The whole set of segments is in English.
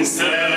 Instead.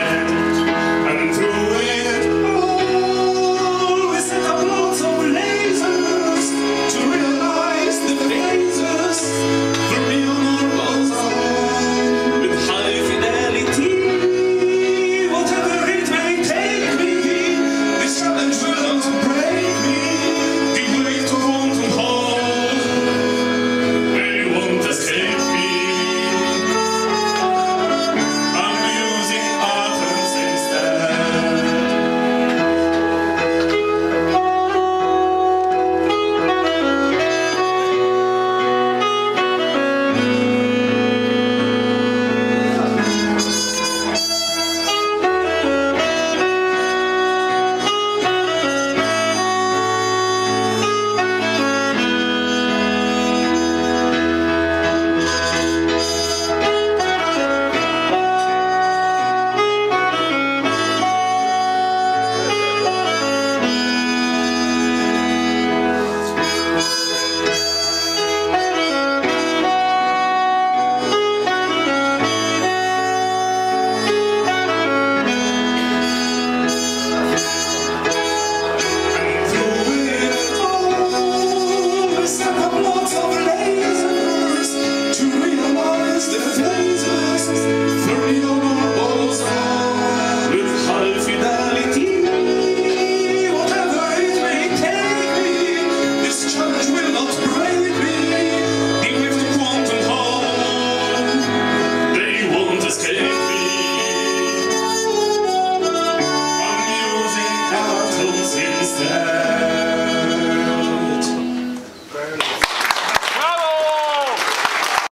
is.